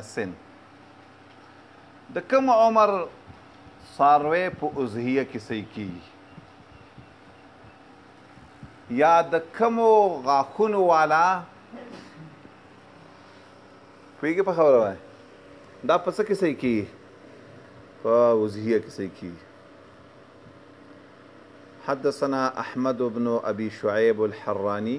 سن د کوم عمر ساروی په اضحیه کې صحیح کیږي یا د کمو غاښونو والا پوهېږي په خبره وای دا په څه کې صحیح کېږي په وزهیه کې صحیح کېږي حدثنا أحمد بن أبي شعيب الحراني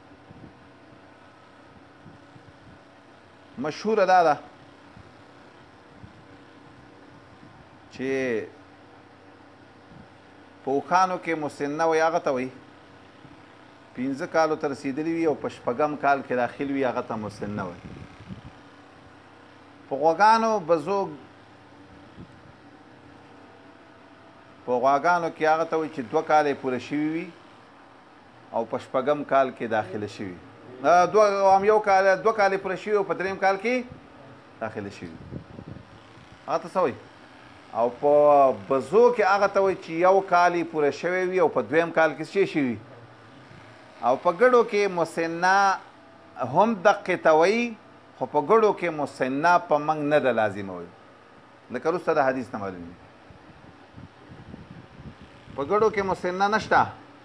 مشهور دا ده چې پوخانو کې مسنه وي هغه ته وي پنځه کالو تر رسیدلی وي او په شپږم کال کې داخل وي هغه ته مسنه وي په غوګانو بزو په غواګانو کې هغه ته وي چې دوه کالې پوره شوي وي او په شپږم کال کې داخله شوي دوه او هم یو کال دوه کال پوره شوي او په دریم کال کې داخله شوي هغه ته سوي او په بزو کې هغه ته وي چې یو کال پوره شوی وي او په دویم کال کې شي شي او په ګړو کې مسنا هم دقه توي خو په ګړو کې مسنا په منګ نه د لازم وي لکه روسته د حدیث نه معلومي په ګړو کې مسنا نشته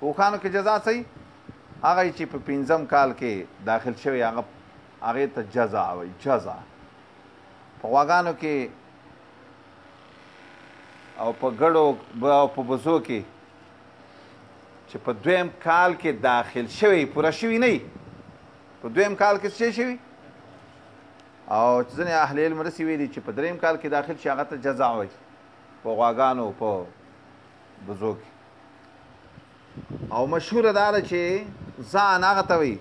اوخانو کې جزا سي هغه چې په پنځم کال کې داخل شوی هغه هغه ته جزا وي جزا په واغانو کې او په ګړو او په بزو کې چې په دویم کال کې داخل شوی پوره شوی نه په دویم کال کې څه شوی او ځنې اهل علم رسی ویلي چې په دریم کال کې داخل شي هغه ته جزا وي په غواګانو په بزو کې او مشهور دا ده چې ځان هغه ته وي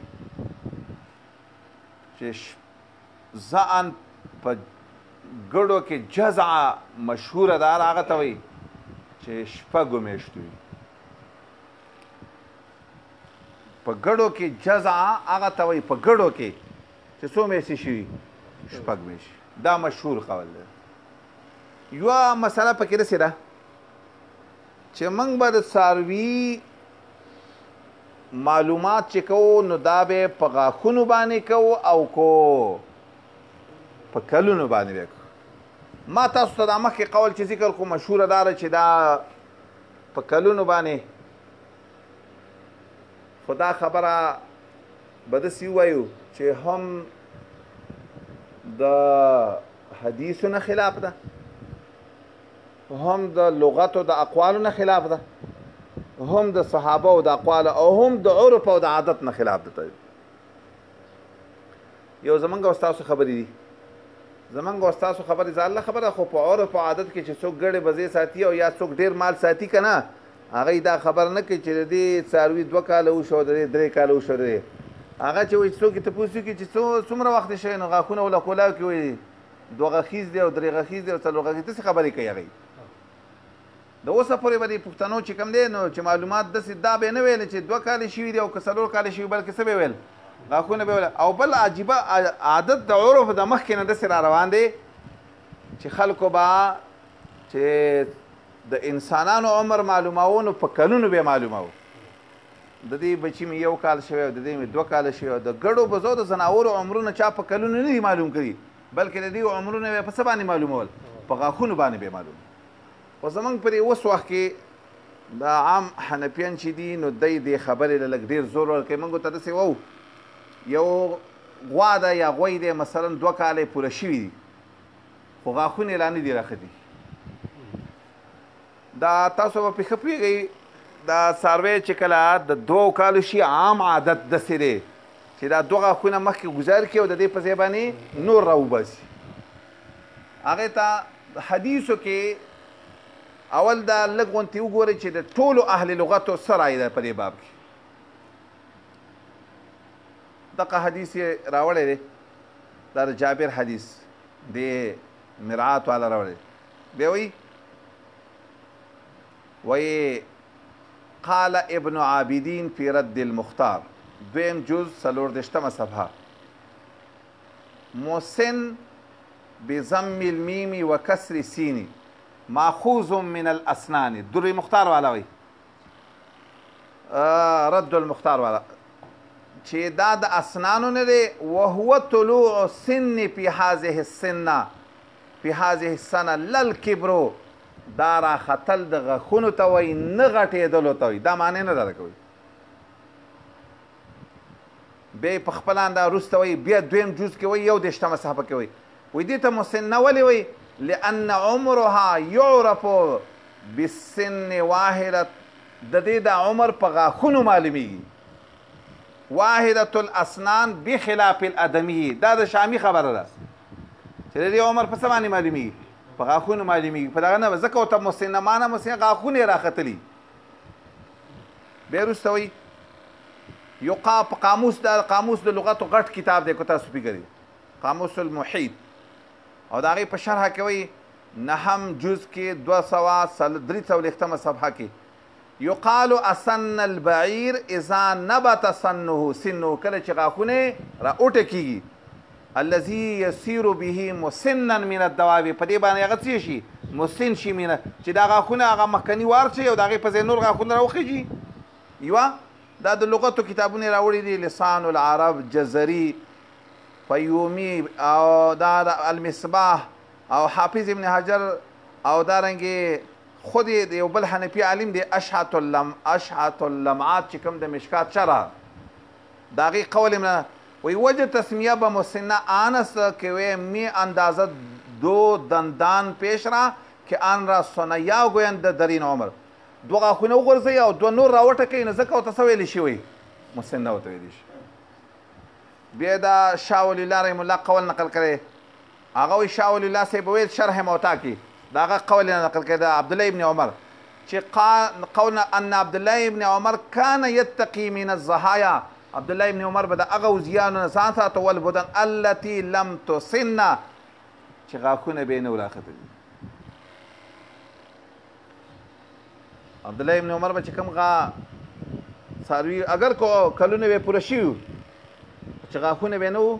چې ځان په ګړو کې جزع مشهور دا هغه ته وي چې شپږ میاشتې وي په ګړو کې جزع هغه ته وي په ګړو کې چې څو میاشتې شي شپږ میاشتې دا مشهور قول دی یو مسله پکې رسېده چې موږ به د څاروي معلومات چې کوو نو دا به په غاښونو باندې کوو او کو په کلونو باندې به کوو ما تاسو ته دا مخکې قول چې ذکر کو مشهوره دا ده چې دا په کلونو باندې خو دا خبره به داسې ووایو چې هم د حدیثو نه خلاف ده هم د لغت او د اقوالو نه خلاف ده هم د صحابه او د اقوال او هم د عرف او د عادت نه خلاف ده یو زمنګ او تاسو خبرې دي زمنګ او تاسو خبرې ځاله خبره خو په عرف او عادت کې چې څوک ګړې بزې ساتي او یا څوک ډیر مال ساتي کنه هغه دا خبر نه کوي چې دې څاروي دوه کال او شو درې درې کال او شو درې هغه چې وایي څوک ته پوښتنه کوي چې څومره وخت شوی نو غاښونه ولا کولاو کې وایي دوه غخیز دی او درې غخیز دی او څلور غخیز داسې خبرې کوي هغوی د اوسه پورې به د پښتنو چې کوم دی نو چې معلومات داسې دا به نه ویل چې دوه کالې شوي دي او که څلور کالې شوي بلکې څه به ویل غاښونه به ویل او بل عجیبه عادت د عرف د مخکې نه داسې را روان دی چې خلکو به چې د انسانانو عمر معلوماو نو په کلونو به معلوماو د دې بچی مې یو کال شوی او د دې مې دوه کاله شوی او د ګډو بزو د ځناورو عمرونه چا په کلونو نه دي معلوم کړي بلکې د دې عمرونه به په څه باندې معلومول په غاښونو باندې به معلوم خو زمونږ پر اوس وخت کې دا عام حنفیان چې دي نو دی دې خبرې له لږ ډېر زور ورکوي موږ ته داسې وو یو غوا ده یا غوی دی مثلا دوه کاله پوره شوي دي خو غاښونه یې لا نه دي راختي دا تاسو به پښه پوهیږئ دا څاروی چې کله د دوو کالو شي عام عادت داسې دی چې دا دوه غاښونه مخکې ګزار کړي او د دې په ځای باندې نور راوباسي هغې ته حدیثو کې اول دا لږ غونتې وګورئ چې د ټولو اهل لغتو څه رایې ده په دې باب کې دغه حدیث یې راوړی دی دا د جابر حدیث دی مرعات والا راوړی بیا وی وی قال ابن عابدین فی رد المختار دویم جز سلور دشتمه صفحه موسن بضم المیم و کسر سینی ماخوذ من الاسنان در مختار والا وی رد المختار والا چې دا د اسنانو نه دی وهو طلوع سن فی هذه السنه فی هذه السنه لا الکبر دا راختل د غخونو ته وای نه غټېدلو ته وای دا معنی نه ده کوي بیا په خپل انداز روسته وای بیا دویم جز کې وای یو د شتمه صحابه کې وای وې دې ته مسنه ولې وای لأن عمرها يعرف بالسن واحده د دې د عمر په غاخونو معلومیږي واحده الاسنان بخلاف الادمي دا د شامی خبره ده چې د دې عمر په څه باندې معلومېږي په غاښونو معلومېږي په دغه نه به ځکه ورته مسنه معنه مسنه غاښونه یې راختلي بیا وروسته وایي یو قا په قاموس د قاموس د لغاتو غټ کتاب دی که تاسو پې ګري قاموس المحیط او د هغې په شرحه کې وایي نهم جز کې دوه سوه درې څلوېښتمه صفحه کې یقال اسن البعیر اذا نبت سنه سنه کله چې غاښونه یې را اوټه کېږي، الذي يصير به مسنا من الدواب په دې باندې هغه څه شي مسن شي مینه چې دا غاښونه هغه مخکني وار شي او د هغې په ځای نور غاښونه راوخېږي یوه دا د لغتو کتابونه راوړي دي لسان العرب جزري فیومي او دا المصباح او حافظ ابن حجر او دارنګي خود د یو بل حنفي عالم دی اشعت اللم اشعت اللمعات چې کوم د مشکات شرح داغي قول نه وی وجه تسمیه به مسنه انس کې وی می اندازه دو دندان پیش را کې ان را سنیا ګوین د درین عمر دو غاخونه وګرځي او دو نور راوټه کې نه زکه او تاسو ویل شي وی مسنه وته ویل شي بیا دا شاول الله رحم الله قول نقل کړي هغه وایي، شاه ولي الله صاحب ویل، شرح موطا کي د هغه قول نه نقل کړی، د عبدالله ابن عمر، چي قول نه، ان عبدالله ابن عمر کان یتقي من الضحایا، عبدالله ابن عمر به د هغه وزیانو نه ځان ساته، والبدن التي لم تسن، چي غاښونه به یې نه وو راختلي. عبدالله ابن عمر به چي کوم غا څاروي اګر که کلونه به یې پوره شوي وو، خو چي غاښونه به یې نه وو.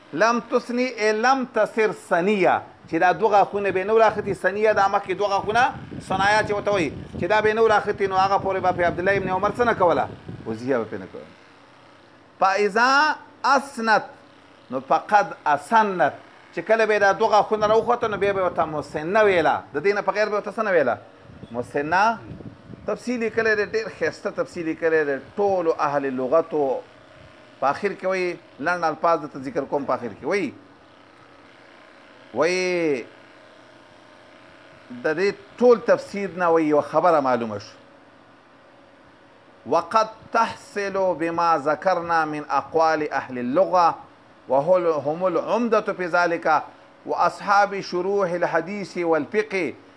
لم تثني اي لم تصر ثنيه چې دا دوه غاښونه به نه راختي ثنيه دا مخکې دوه غاښونه ثنايا چې وته وي چې دا به نه راختي نو هغه پورې به په عبد الله ابن عمر څه نه کوله وزیه به نه کوله فاذا اسنت نو فقد اسنت چې کله به دا دوه غاښونه راوخته نو به به ته مسنه ویلا د دې نه په غیر به ته نه ویلا مسنه تفصیلی کړی ډېر خسته تفصیلی کړی ټول اهل لغت په اخر کې وایي لنډ الفاظ د ذکر کوم په اخر کې وایي وایي د دې ټول تفسیر نه وایي یو خبره معلومه شو وقد تحصل بما ذكرنا من اقوال اهل اللغه وهم العمده في ذلك واصحاب شروح الحديث والفقه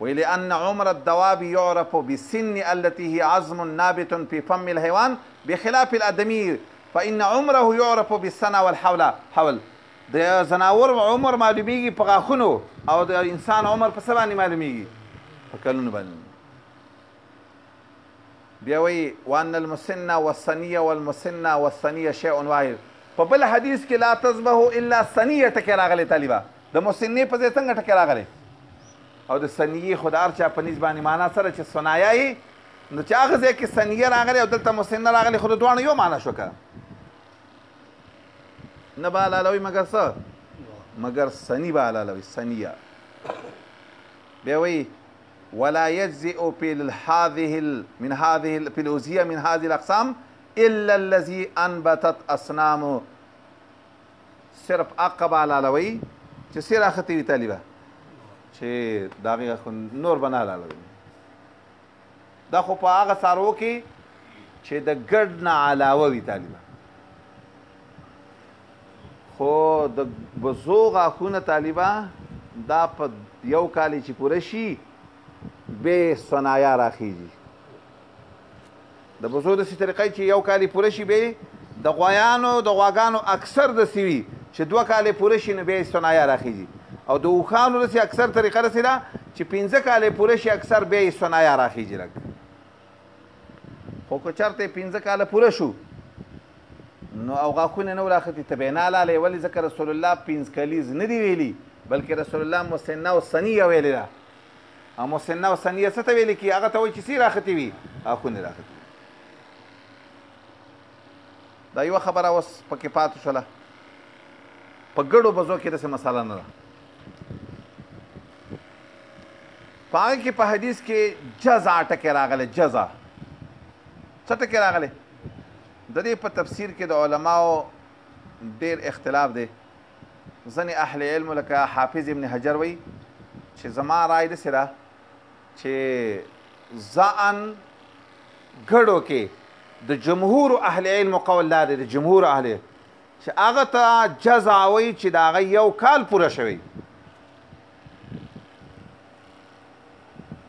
وي لأن عمر الدواب يعرف بالسن التي هي عظم نابت في فم الحيوان بخلاف الادمي فإن عمره يعرف بالسنه والحول حول د ځناور عمر معلوميږي په غاښونو او د انسان عمر په څه باندې معلوميږي په کلونو باندې بیا وایي وان المسنه والسنیه والمسنه والسنیه شیء واحد په بل حدیث کې لا تذبحو الا سنیه ټکی راغلی طالبه د مسنې په ځای څنګه ټکی راغلی او د سنیه خو د هر چا په نیز باندې معنا سره چې صنایع یې نو چې هغه ځای کې سنیه راغلی او دلته مسنه راغلی خو د دواړو یو معنا شو که نه به حلالوي مګر څه مګر سني به حلالوي سنیه بیا وایي ولا يجزئ في هذه من هذه في الأزية من هذه الأقسام إلا الذي أنبتت أصنام صرف عقب على لوي چې سره اخته وی طالبه چې داغه نور بنا لاله دا خو په هغه سارو کې چې د ګډ نه علاوه وی طالبه خو د بزو غاښونه طالبا دا په یو کال چې پوره شي به صنایا راخیږي د بزو د سي طریقې چې یو کال پوره شي به د غویانو د غواګانو اکثر د سیوی چې دوه کال پوره شي نو به صنایا راخیږي او د اوخانو د سي اکثر طریقه رسیدا چې پنځه کال پوره شي اکثر به صنایا راخیږي لکه خو که چرته پنځه کاله پوره شو نو او غاخونه نو راختی ته بنا لاله ولی ذکر رسول الله پنځ کلیز نه دی ویلی بلکې رسول الله مسنه او سنیه ویلی دا او مسنه او سنیه څه ته ویلی کی هغه ته وای چې سی راختی وی غاخونه راختی دا یو خبره اوس پکې پات شوله په ګړو بزو کې داسې مساله نه ده په هغه کې په حدیث کې جزع ټکی راغلی جزع څه ټکی راغلی د دې په تفسیر کې د علماو ډیر اختلاف دی ځنې اهل علم لکه حافظ ابن حجر وی چې زما رائے د سره چې ځان ګړو کې د جمهور اهل علم قول دا دی د جمهور اهل چې هغه ته جزا وی چې دا یو کال پوره شوی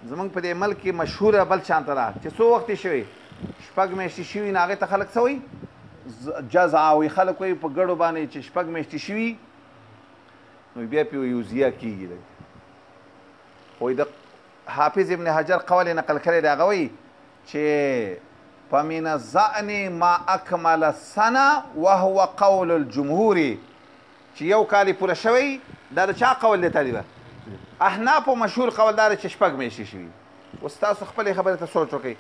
زمونږ په دې ملک کې مشهوره بل شانته ده چې څو وخت شوی شپږ میاشتې شوي نو هغې ته خلک څه وایي جزع وایي خلک وایي په ګډو باندې چې شپږ میاشتې شوي نو بیا پې وایي اوزیه کېږي دی خو د حافظ ابن حجر قول نقل کړی دی هغه وایي چې فمن الزأن ما أكمل السنة وهو قول الجمهور چې یو کال یې پوره شوی وي دا د چا قول دی طالبه؟ احنافو مشهور قول دا دی چې شپږ میاشتې شوي دي اوس تاسو خپلې خبرې ته سوچ وکړئ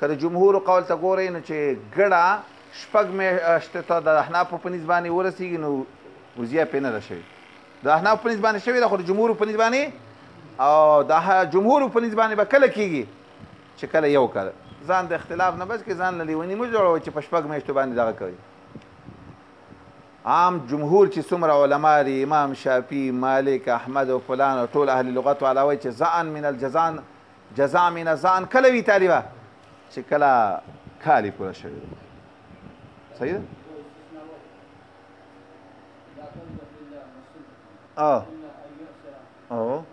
که د جمهورو قول ته ګورئ نو چې ګړه شپږ میاشتې ته د احنافو په نسبت باندې ورسېږي نو وضعیه پرې نه ده شوې د احنافو په نسبت باندې شوې ده خو د جمهورو په نسبت باندې او د جمهورو په نسبت باندې به کله کېږي چې کله یو کال ځان د اختلاف نه بچ کې ځان له لیوني مه جوړوئ چې په شپږ میاشتو باندې دغه کوي عام جمهور چی څومره علماء دی امام شافعی مالک احمد او فلان او ټول اهل لغت والا وای چی ځان من الجزان جزاء من الزان کله وی طالبه چی کله کالی پوره شوی دی صحیح ده اه اه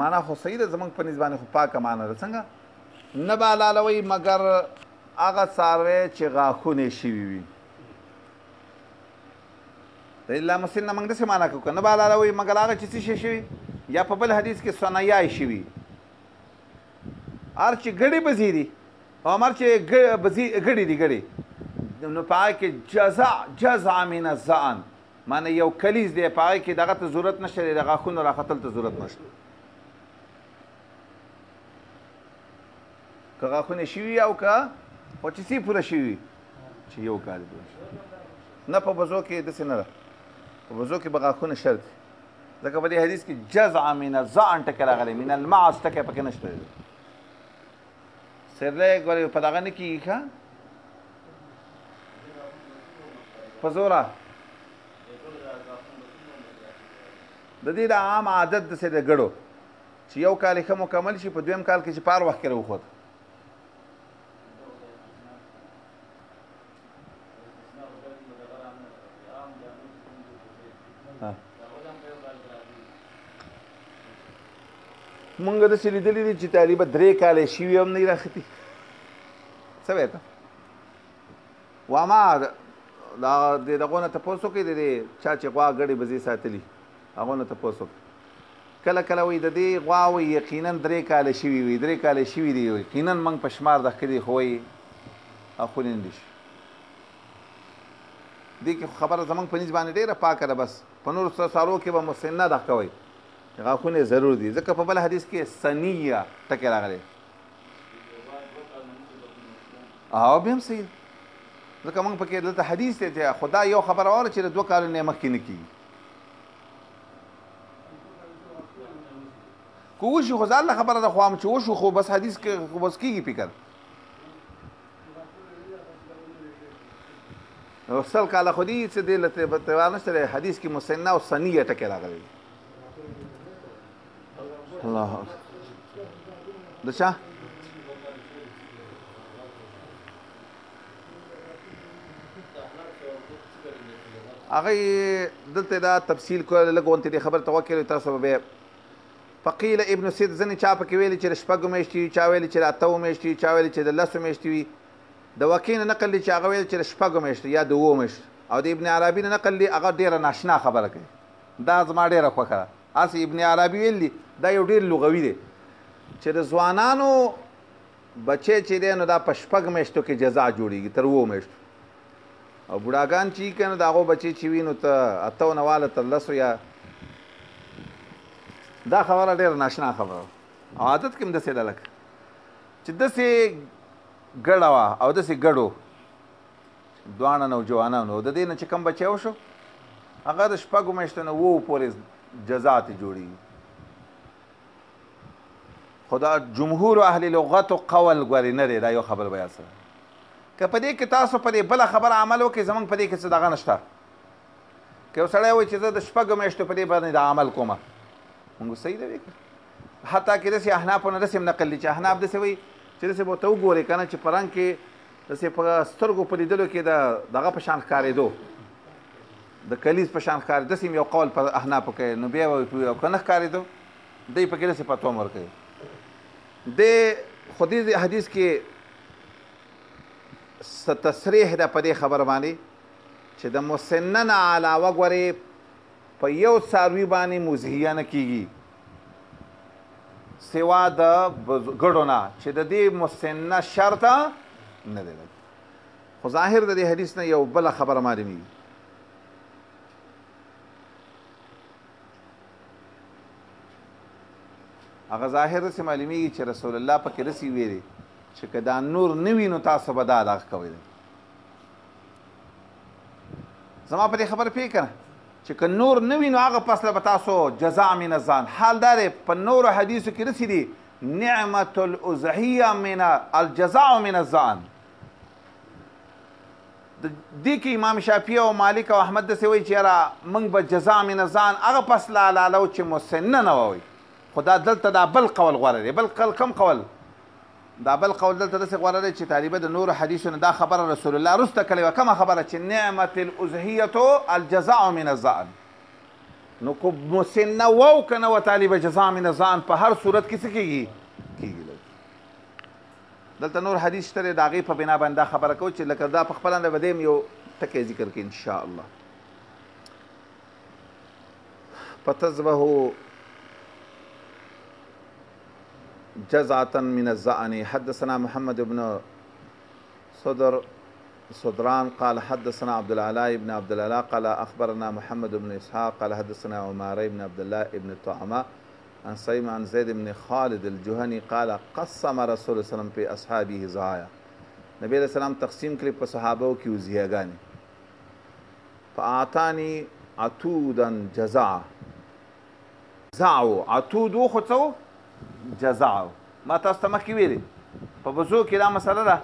معنا خو صحیح ده زمونږ په نسبانه خو پاکه معنا ده څنګه نه به حلالوي مګر هغه څاروی چې غاښونه شوي وي د الا مسن نه موږ داسې معنا کوو که نه به حلالوي مګر هغه چې څه شوي یا په بل حدیث کې صنایع شوي هر چې ګړي بزي دي او مر چې بزي ګړي دي ګړي نو پای کې جزع جزع من الزعن معنی یو کلیز دی په هغه کې دغه ته ضرورت نشته د غاښونو راختل ته ضرورت نشته که غاښونه شوي او که او چې سی پوره شوي چې یو کال پوره شي نه په بزو کې داسې نه ده په بزو کې به غاښونه شرط دي ځکه په دې حدیث کې جزع من الزعن ټکی راغلی من المعز ټکی پکې نشته سرلیک ولې په دغه نه کیږي ښا په زوره د دې د عام عادت د سره ګړو چې یو کال ښه مکمل شي په دویم کال کې چې پار وخت کړو خو مونږ د سری دلی دي چې طالب درې کال شي هم نه راختی څه وایې ته واما دا دغه نه تاسو کې دي چا چې غوا غړي بزي ساتلی هغه نه تاسو کې کله کله وي ددې غوا وي يقيناً درې کاله شوي وي درې کاله شوي دي يقيناً منګ په شمار دخکدي خو وي اخوني ندي شوي دې کې خو خبره زمنګ په نيز باندې ډېره پاکه ده بس په نور سارو کې به مسنه دخکوي غاخونه ضرور دي ځکه په بل حديث کې سنيه ټکه راغلي او به هم صحیح ځکه موږ پکې دلته حدیث ته خدا یو خبر اور چې دوه کالو نه مخکې نه کیږي کو وشو خو ځاله خبره ده خو هم چې وشو خو بس حدیث کې خو بس کیږي فکر او سل کاله خو دې چې د لته په توانه سره حدیث کې مسنه او سنیه ټکه راغلي الله دچا هغه دلته دا تفصیل کول لګونته دي خبر توکل تاسو به فقیل ابن سید ځنې چا پکې ویلي چې شپږ میشتي چا ویلي چې اته میشتي چا ویلي چې د لس میشتي وي د وکین نقل دي چې هغه ویل چې شپږ میشتي یا دوه میشت او د ابن عربي نقل دي هغه ډیره ناشنا خبره کوي دا زما ډیره خوخه ده اس ابن عربي ویل دي دا یو ډیر لغوي دی چې د ځوانانو بچی چې دی نو دا په شپږ میاشتو کې جزا جوړیږي تر وو میاشتو او بوډاګان چې کنه دا غو بچی چې وینو ته اتو نواله تر لسو یا دا خبره ډیر ناشنا خبره او عادت کې مدسه دلک چې دسه ګړه وا او دسه ګړو دوانه نو جوانه نو د دې نه چې کم بچیو شو هغه د شپږو میاشتو نه وو پورې جزات جوړیږي خدا جمهور اهل لغت او قول غوري نه دی دا یو خبر بیا سره که په دې کې تاسو په دې بل خبر عمل وکړئ زمونږ په دې کې څه دغه نشته که یو سړی وایي چې زه د شپږو میاشتو په دې باندې د عمل کوم مونږ صحیح دی حتی کې داسې احنافو نه داسې هم نقل دي چې احناف داسې وایي چې داسې به ورته وګورې که نه چې په رنګ کې داسې په سترګو په لیدلو کې د دغه په شان ښکارېدو د کلیز په شان ښکارېدو داسې یو قول په احنافو کوي نو بیا وایي او که نه ښکارېدو دی پکې داسې فتوا ورکوي د خو دې حدیث کې څه تصریح ده په دې خبره باندې چې د مسنن علاوه ګورې په یو څاروي باندې مزهیه نه کیږي سوا د ګډو نه چې د دې مسنه شرط نه دی خو ظاهر د دې حدیث نه یو بل خبره معلومیږي هغه ظاهر سم معلومیږي چې رسول الله پکې رسی ویری چې کدا نور نوی نو تاسو به دا دغه کوي زما په دې خبر پی کړه چې که نور نوی نو هغه پس له تاسو جزاء من الزان حال دار په نور حدیثو کې رسی دي نعمت الاضحیه من الجزاء من الزان د دې کې امام شافعي او مالک او احمد داسې وایي چې یاره موږ به جزا من الزان هغه پس لا حلالو چې مسن نه ووي خو دا دلته دا بل قول غوره دی بل قول کوم قول دا بل قول دلته داسې غوره دی چې طالبه د نورو حدیثو نه دا خبره رسول الله رسته کړې وه کومه خبره چې نعمت الاضحیتو الجزاء من الزان نو کو مسن نه وو که نه و طالبه جزا من الزان په هر صورت کې څه کېږي کېږي دلته نور حدیث شته دی د هغې په بنا باندې دا خبره کوو چې لکه دا په خپله نه به دی یو ټکی ذکر کړي انشاءالله فتذبحو جزعة من الزعن حدثنا محمد بن صدر صدران قال حدثنا عبد العلاء بن عبد العلاء قال أخبرنا محمد بن إسحاق قال حدثنا عماري بن عبد الله بن طعمة عن سعيم عن زيد بن خالد الجهني قال قسم رسول الله وسلم في اصحابه زهايا نبي عليه السلام تقسيم کړي په صحابه کې وزهياګاني فاعطاني عتودا جزاء زعو عتود خو څو جزاء ما تاسو ته مخکې ویلي په بزو کې دا مسله ده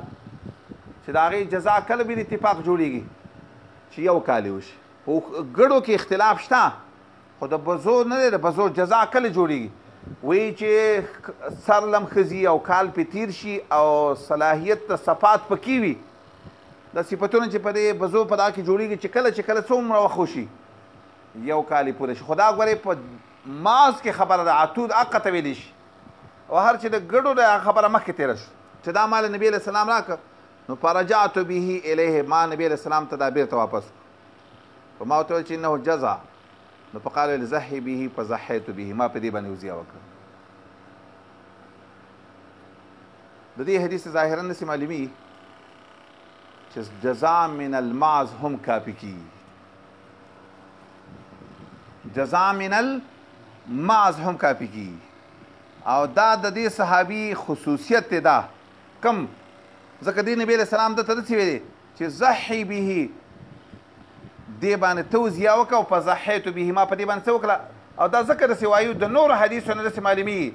چې دا غي جزاء کله به اتفاق جوړيږي چې یو کال وشي په ګړو کې اختلاف شته خو د بزو نه دی د بزو جزا کله جوړیږي وی چې سر لم خزي او کال په تیر شي او صلاحیت ته صفات پکې وي د صفاتونو چې په دې بزو په دا کې جوړیږي چې کله چې کله څومره وخت وشي یو کال پوره شي خدا غوري په ماس کې خبره ده عتود اقه ته ویل شي او هر چې د ګډو د خبره مخکې تیر شو چې دا مال نبی له سلام راک نو فرجعت به الیه ما نبی له سلام ته دا بیرته واپس په ما ورته ویل چې انه جزا نو په قال ویل زحی به په زحیت به ما په دې باندې وزیا وکړ د دې حدیث ظاهرا نسی معلومی چې جزا من المعز هم کافی کی جزا من المعز هم کافی کی او دا د دې صحابي خصوصیت ته دا کم ځکه دین نبی له سلام د تدسی ویلي چې ضحي به دې باندې توزیه وکړه او په ضحیت به ما په دې باندې څه وکړه او دا ذکر داسې وایو د نور حدیثو نه داسې معلومي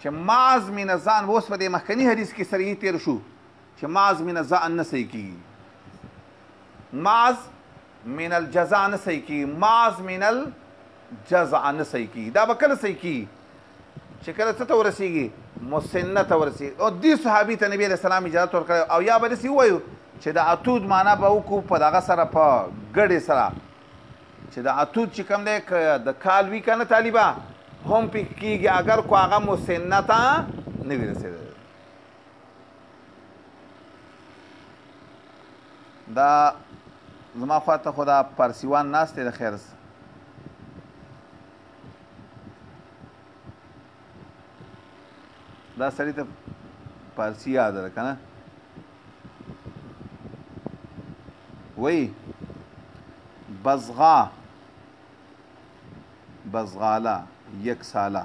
چې معاذ من ځان اوس په دې مخکني حدیث کې سره یې تیر شو چې معاذ من ځان نه صحیح کیږي معاذ من الجزاء نه صحیح کیږي معاذ من الجزاء نه صحیح کیږي دا به کله صحیح کیږي چې کله څه ته ورسیږي مسنه ته ورسیږي او دې صحابي ته نبی رسول الله اجازه ورکړي او یا به دې وایو چې د اتود معنا به وکړو په دغه سره په ګډې سره چې د اتود چې کوم دی د کال وی کنه طالبا هم پک کیږي اگر کو هغه مسنه ته نه وی رسیدل دا زما خواته خدا پارسیوان ناس ته د خیر دا سړی ته پارسی یاد ده کنه وای بزغا بزغالا یک سالا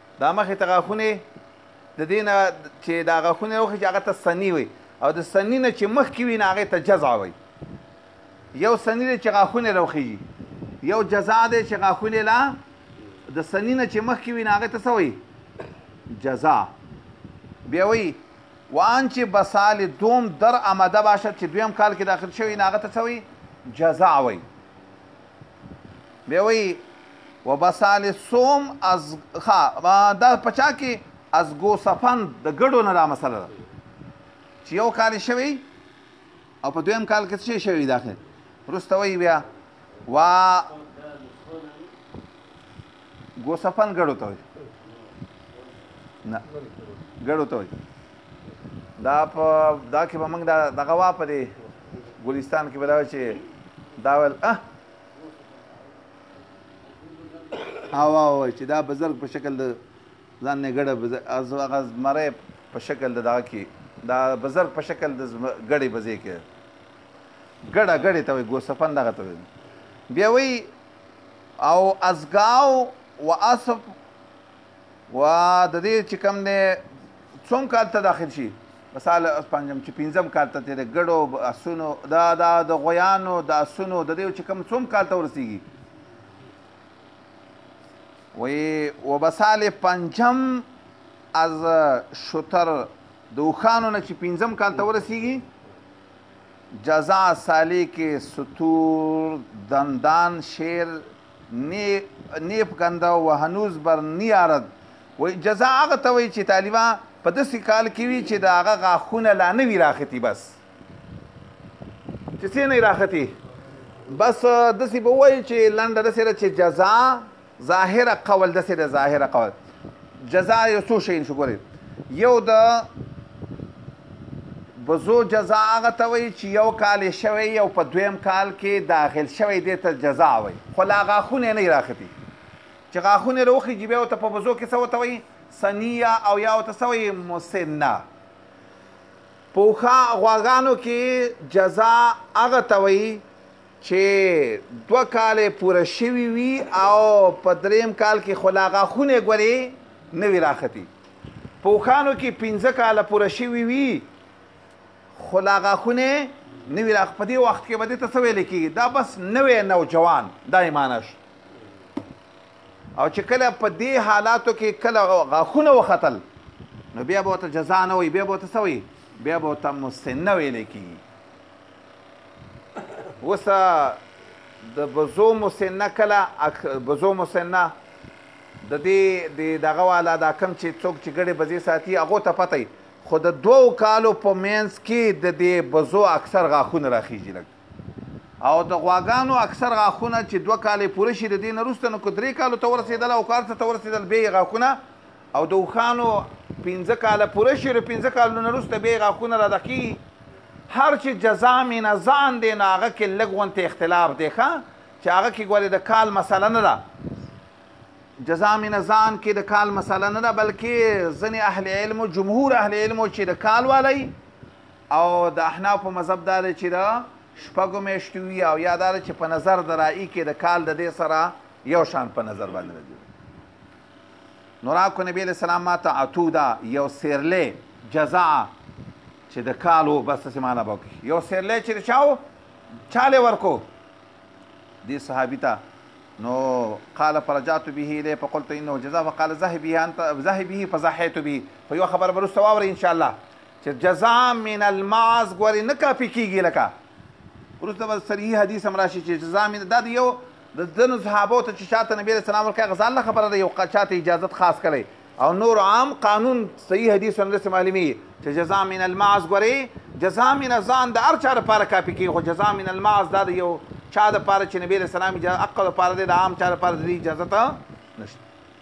دا مخې ته غاښونه د دې نه چې دا غاښونه راوخي چې هغه ته سني وي او د سني نه چې مخکې وي نه هغې ته جزع وي یو سني دی چې غاښونه راوخیږي یو جزا دی چې غاښونه لا د سني نه چې مخکې وي نه هغې ته څه وایي جزا بیا وایي وان چې بسال دوم در آمده باشد چې دویم کال کې داخل شوی نه هغه ته څه وایي جزا وایي بیا وی وبثالثهم از خا دا پچا کې از ګو صفن د ګډو نه دا مسله ده چې یو کال شوی او په دویم کال کې څه شوی داخله رستوي بیا وا ګوسفند ګړو ته وي نه ګړو ته وي دا په دا کې به موږ دا دغه وا په دې ګلستان کې به دا چې دا ول اه هوا وای چې دا بزرګ په شکل د ځان نه ګړه از هغه مره په شکل د دغه کې دا بزرګ په شکل د ګړې بزې کې ګړه ګړې ته وي ګوسفند دغه ته وي بیا وی او ازګاو و اسف و د دې چې کوم دی څوم کال ته داخل شي مثال اوس پنځم چې پنځم کال ته د ګډو اسونو دا دا د غویانو د اسونو د دې چې کوم څوم کال ته ورسیږي وی وبسال پنجم از شتر د وخانو نه چې پنځم کال ته ورسیږي جزا سالی کې ستور دندان شیر نی نیپ ګنده وهنوز بر نیارد وای جزا هغه ته وای چې طالبا په داسې کال کې وی چې دا هغه غاخونه لا نه وی راختی بس چې څه نه راختی بس داسې به وای چې لنډه داسې چې جزا ظاهر قول دسې د ظاهر قول جزاء یو څو شي شو ګوري یو د بزو جزاء هغه ته وایي چې یو کال شوی یو په دویم کال کې داخل شوی دی ته جزاء وایي خو لا غاښونه نه راختی چې غاښونه روخي جی بیا ته په بزو کې څه وته وایي سنیه او یا ته څه وایي مسنه پوخا غواګانو کې جزاء هغه ته وایي چې دوه کاله یې پوره شوي وي او په دریم کال کې خو لا غاښونه ګورې نه وي راختي په اوښانو کې پنځه کاله پوره شوي وي خو لا غاښونه نه وي راخ په دې وخت کې به دې ته څه ویل کېږي دا بس نوی نوجوان دا یې معنا شو او چې کله په دې حالاتو کې کله غاښونه وختل نو بیا به ورته جزا نه وي بیا به ورته څه وي بیا به ورته مسنه ویل کېږي اوس د بزو مسنه کله بزو مسنه د دې د دغه والا دا کم چې څوک چې ګړې بزې ساتي هغه ته پته وي خو د دوو کالو په مینس کې د دې بزو اکثر غاښونه راخیږي لګ او د غواګانو اکثر غاښونه چې دوه کالې پوره شي د دې نه وروسته نو که درې کالو ته ورسېدل او کال ته ورسېدل بیا یې غاښونه او د اوښانو پنځه کاله پوره شي له پنځه کالو نه وروسته بیا یې غاښونه را دغ کېږي هر چې جزا من ازان دی نو هغه کې لږ غونته اختلاف دی ښه چې هغه کې ګورې د کال مسله نه ده جزا من ازان کې د کال مسله نه ده بلکې ځینې اهل علمو جمهور اهل علمو چې د کال والی او د احناف په مذهب دا دی چې د شپږو میاشتو وي او یا دا چې په نظر د رائي کې د کال د دې سره یو شان په نظر باندې راځي نو راکو نبی علیه السلام ما ته عتودا یو سیرلی جزعه چې د کال و بس داسې معنا به وکړي یو سیرلی چې د چا و چاله ورکو دې صحابي ته نو قال فرجعت به الیه فقلت انه جزاء فقال ذهب به انت ذهب به فزحيت به په یو خبر برسته واوري ان شاء الله چې جزاء من المعاز ګوري نه کافي کیږي لکه ورسته به صریح حدیث هم راشي چې جزاء من دا یو د ځنو صحابو ته چې چاته نبی عليه السلام ورکړي هغه ځان له خبره ده يو چاته اجازت خاص کړي او نور عام قانون صحیح حدیث هم داسې معلومي چې جزاء من المعز ګوري جزاء من الزان د هر چا لپاره کافي کیږي خو جزاء من المعز دا د یو چا لپاره چې نبی عليه السلام اجازه عقل لپاره دی د عام چا لپاره د اجازه نشته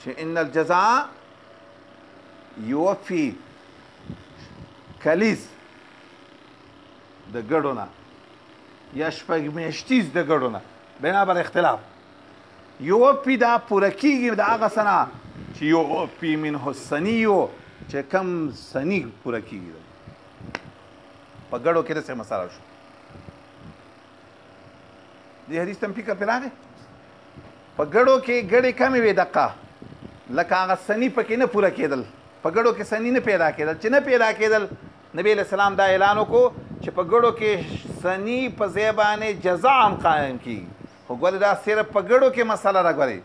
چې ان الجزاء یوفي کلیز د ګډونه یا شپږ میاشتیز د ګډونه بنا بر اختلاف یوفي دا پوره کیږي د هغه سنه چې یوفي منه السنیو چې کم سنی پوره کیږي په ګډو کې د څه مسله شو دې حدیث تم فکر پراغه په ګړو کې ګړې کمې وې دقه لکه هغه سنی پکې نه پوره کېدل په ګړو کې سنی نه پیدا کېدل چې نه پیدا کېدل نبی له سلام دا اعلان وکړو چې په ګړو کې سنی په زیبانه جزاء هم قائم کی خو ګوره دا صرف په ګړو کې مسله راغوري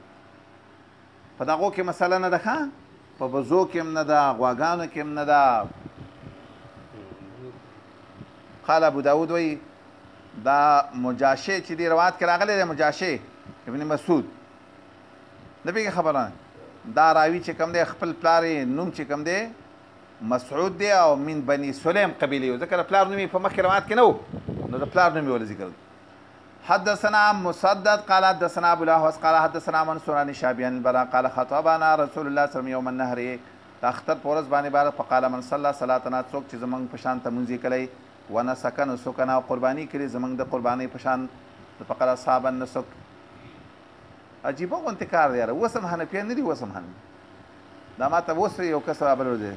په دغو کې مسله نه ده ښه په بزو کې هم نه ده غواګانو کې هم نه ده قال ابو داود وی دا مجاشه چې دی روایت کې راغلی دی مجاشه ابن مسعود د بیګه خبره دا راوی چې کم دی خپل پلار نوم چې کم دی مسعود دی او من بني سلیم قبیله یو ځکه پلار نوم په مخ روایت کې نه وو نو د پلار نوم یې ول ذکر حدثنا مسدد قال حدثنا ابو الاحوص قال حدثنا منصور عن شعبي عن البراء قال خطبنا رسول الله صلی الله علیه وسلم يوم النهر د اختر پورز باندې بار فقال من صلى صلاتنا څوک چې زمنګ پشان ته منځي کړي ونسکن سکنا قرباني کړي زمنګ د قرباني پشان فقد اصحاب النسك عجیب غونته کار دی یاره وسم حنفیان نه دی وسم حن دا ما ته وسره یو کس را بلور دی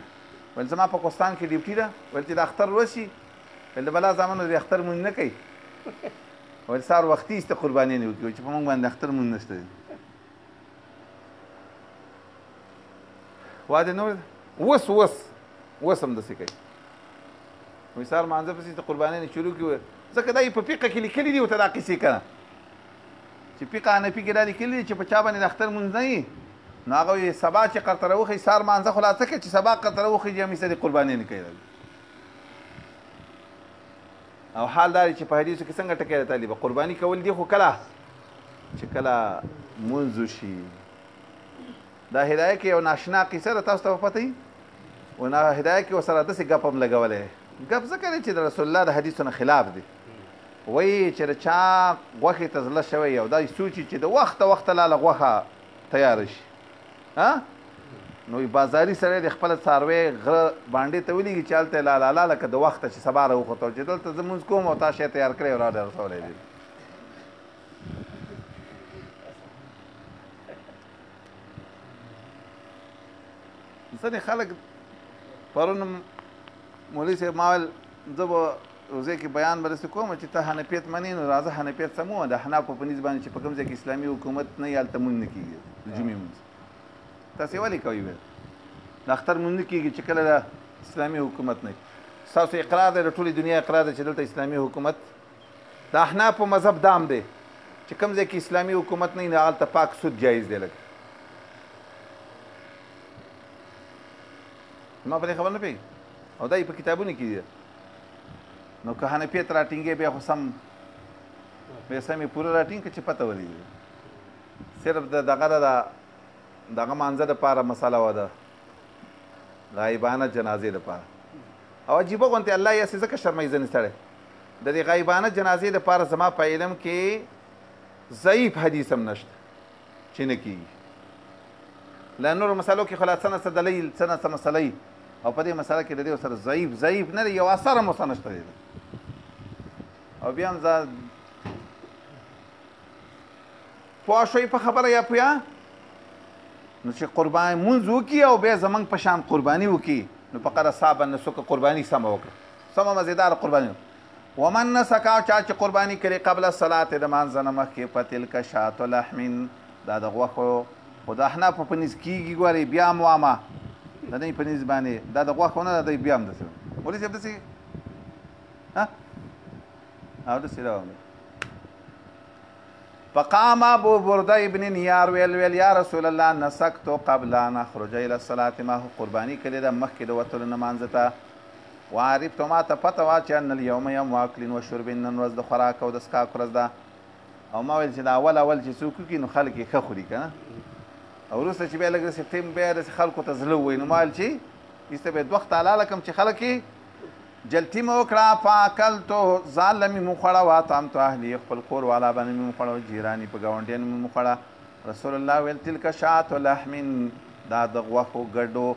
ول زما په کوستان کې ډیوټي ده ول چې د اختر ورشي ویل د بلا زامنو د اختر مونږ نه کوي ویل سار وختي است قرباني نه وکړي چې په مونږ باندې اختر مونږ نشته دي واده نور وس وس وس هم دسې کوي وی سار مانځه پسې ته قرباني نه شروع کړي ځکه دا په فقه کې لیکلي دي او ته دا قصې کړه چې فقه نه فقه دا لیکلي چې په چا باندې د اختر مونږ نه نو هغه سبا چې قرطره وخی سار مانځه خلاصه کې چې سبا قرطره وخی جامې سره قرباني نه کوي او حال دا چې په حدیثو کې څنګه ټکی د طالب قرباني کول دي خو کله چې کله منځ شي دا هدايه کې یو ناشنا قصه را تاسو ته پته وي او نه هدايه کې وسره داسې غپ هم لګولې غپ ذکر چې د رسول الله د حدیثونو خلاف دي وای چې چا غوخه تزله شوی یو دا سوچي چې د وخت وخت لاله غوخه تیار شي ها نو بازاري سره د خپل څاروي غره باندې ته ولېږي چې هلته لا لا لا لکه د وخته چې سبا راوخته چې دلته زه مونځ کوم او تا شی تیار کړی او را ډېر رسولی دی ځینې خلک پرون مولوي صاحب ما ویل زه به یو ځای کې بیان برسې کوم چې ته حنفیت منې نو راځه حنفیت سمو د احنافو په نسبت باندې چې په کوم ځای کې اسلامي حکومت نه یالته مونږ نه کیږي د جمعې مونږ تاسو ولې کوي وې د اختر مونږ نه کیږي چې کله د اسلامي حکومت نه تاسو اقرار دی د ټولې دنیا اقرار دی چې دلته اسلامي حکومت د احناف په مذهب دام دی چې کوم ځای کې اسلامي حکومت نه نه هلته پاک سود جایز دی لګ ما په خبر نه پی او دا په کتابونو کې دی نو که حنفیت راټینګې بیا خو سم بیا سمې پوره راټینګ که چې پته ولېږي صرف د دغه د دغه مانځه دپاره مسله وه ده غایبانه جنازې دپاره او عجیبه غونتې الله یې هسې ځکه شرموي ځینې سړی د دې غایبانه جنازې دپاره زما په علم کې ضعیف حدیث هم نشته چې نه کیږي لا نور مسلو کې خلاص نه څه دلیل څه نه څه مسلې او په دې مسله کې د دې سره ضعیف ضعیف نه یو اثر مو سنشته دی او بیا هم ځا پوه شوي په خبره یا پویا نو چې قربان مونږ وکي او بیا زمنګ په شان قرباني وکي نو په قره صاحب نو څوک قرباني سم وکړه سم مزیدار قرباني وکړه ومن نسک او چا چې قرباني کړي قبل الصلاة د مانځه نه مخکې فتلک شاة لحم دا د غوښو خو د احنافو په نس کېږي ګوري بیا هم وامه د دوی په نس باندې دا د غوښو نه دی بیا هم داسې ولې صاحب داسې ها او داسې روان دی فقام ابو برده ابن نیار ویل ویل یا رسول الله نسکتو قبل ان اخرج الى الصلاه ما هو قربانی کړی د مخکې د وتلو نمانځ ته وعرفت ما ته پته وه چې ان اليوم يوم واکل وشرب نن ورځ د خوراک او د سکاک ورځ ده او ما ویل چې دا اول اول چې څوک کوي نو خلک یې ښه خوري که نه او وروسته چې بیا لږ داسې ټیم بیا داسې خلکو ته زړه ووایي نو ما ویل چې ایسته به یې دوخت حلاله کړم چې خلک یې جلتی مو کړه فاکل تو زال می مو خړه وا تام تو اهلی خپل کور والا باندې مو خړه جیرانی په گاونډین مو خړه رسول الله ویل تلک شات لحم دا د غوخو ګډو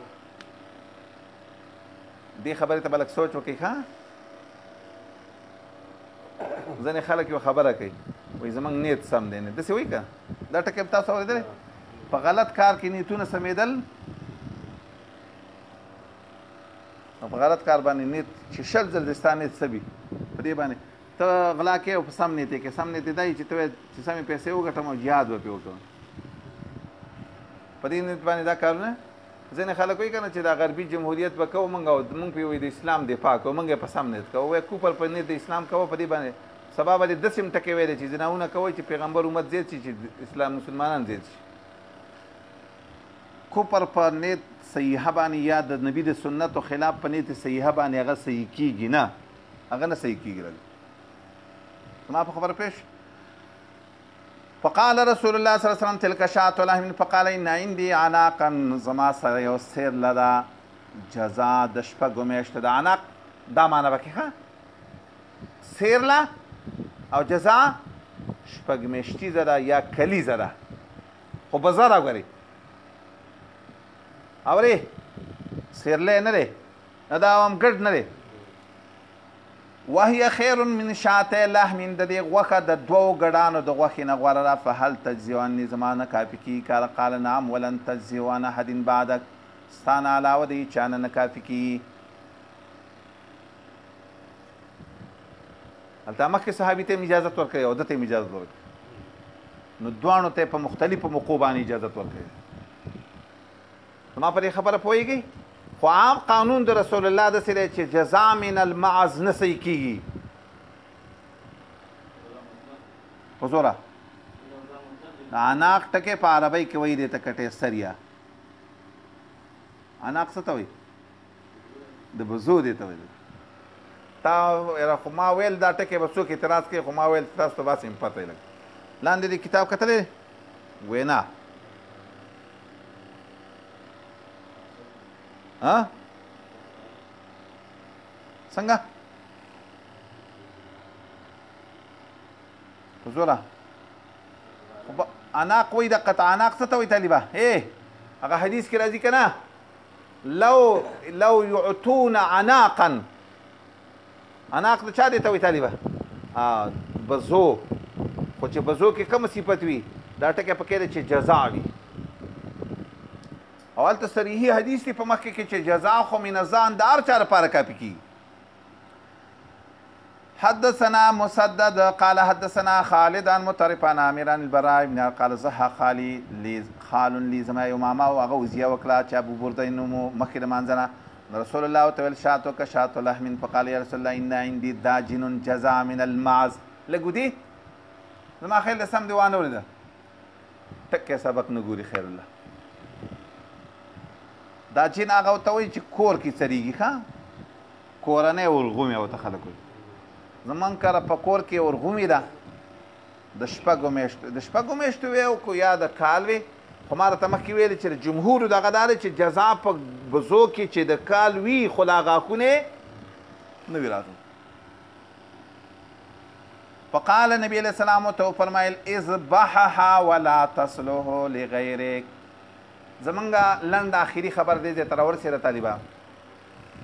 دې خبرې ته بلک سوچ وکړي ښا ځنې خلک یو خبره کوي وای زمنګ نیت سم دی نه د څه وای کا دا ټکی تاسو اوریدل په غلط کار کې نیتونه سمیدل او په غلط کار باندې نیت چې شل ځل دستان نیت سبي په دې باندې ته غلا کې او په سم نیت کې سم نیت دی چې ته چې سمې پیسې وګټم او jihad وپې وکړم په دې نیت باندې دا کارونه ځینې خلک وایي کنه چې دا غربي جمهوریت به کوو مونږ او مونږ په وي د اسلام دفاع کوو مونږ په سم نیت کوو وای کوپر په نیت د اسلام کوو په دې باندې سبا به د سیم ټکې ویل چې زناونه کوي چې پیغمبر امت زیات شي چې اسلام مسلمانان زیات شي کوپر په نیت صحیح باندې یا د نبی د سنت او خلاف په نیت صحیح باندې هغه صحیح کیږي نه هغه نه صحیح کیږي ما په خبره پېښ فقال رسول الله صلی الله علیه وسلم تلک شات لهم فقال ان عندي عناقا زما سره یو سیر لدا جزا د شپږو میاشتو د عناق دا معنی وکړي ها سیرلا او جزا شپږ میشتي زده یا کلی زده خو په زره غوري اوري سیرلې نه لري دا هم ګډ نه لري وهی خیر من شاتی لحم د دې غوښه د دوو ګډانو د غوښې نه غوره ده فهل تجزی عنی زما نه کافي کیږي کاله قال نعم ولن تجزی عن احد بعدک ستا نه علاوه د هیچا نه نه کافي کیږي هلته مخکې صحابي ته اجازه ورکړې او دته اجازه ورکړې نو دوانو ته په مختلفو موقوبان اجازه ورکړي ما په دې خبره پوهیږي خو عام قانون د رسول الله د سره چې جزاء من المعز نه صحیح کیږي حضور اناق ټکه په عربی کې وایي د تکټه سریا اناق څه ته وایي د بزو دی ته ویل تا یاره خو ما ویل دا ټکی به څوک اعتراض کوي خو ما ویل تاسو ته باسم پته یې لګي لاندې دې کتاب کتلی وینا ها څنګه زولا عناق وای د قطع عناق څه ته وای طالبہ اے هغه حدیث کې راځي کنه لو لو يعطون عناقا عناق د چا دی ته وي طالبه بزو خو چې بزو کې کوم صفت وي دا ټکه پکې ده چې جزاء وي او الته صریحي حدیث دی په مخ کې چې جزاء خو من ځان دار چار پار کا پکی حدثنا مسدد قال حدثنا خالد عن مطرف عن عامر عن البراء بن قال زح خالي لي خال لي زما یو ماما او هغه وزیا وکړه چې ابو برده نومو مخکې د مانځنه رسول الله تعالی شاتو کا شاتو لحم فقال يا رسول الله ان عندي داجن جزاء من المعز لګودي زما خیر له سم دیوانه ولده ټکه سبق نه ګوري خیر الله دا جن هغه ته وایي چې کور کې سریږي ښا کورنۍ ورغومي او ته خلک وي زمونږ کله په کور کې ورغومي ده د شپږو میاشتو د شپږو میاشتو وی او کو یا د کال وی خو ما راته مخکې ویلي چې د جمهور دغه دا دی چې جزا په بزو کې چې د کال وي خو لا غاښونه نه وي راغلي فقال نبی علیہ السلام تو فرمایل اذبحها ولا تصله لغیرک زمونږ لند اخیری خبر دی چې تر ورسېده طالبان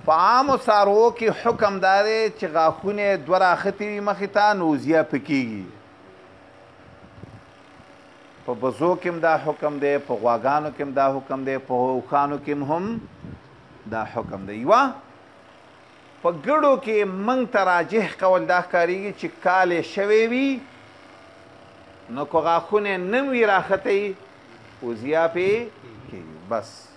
په عامو څاروو کې حکم دا دی چې غاښونه یې دوه راختې وي مخې ته نو وزیه پکېږي. په بزو کې هم دا حکم دی، په غواګانو کې هم دا حکم دی، په اوښانو کې هم دا حکم دی. یوه په ګړو کې موږ ته راجح قول دا ښکارېږي چې کال یې شوی وي نو که غاښونه نه وي راختې وزیه پې کېږي بس.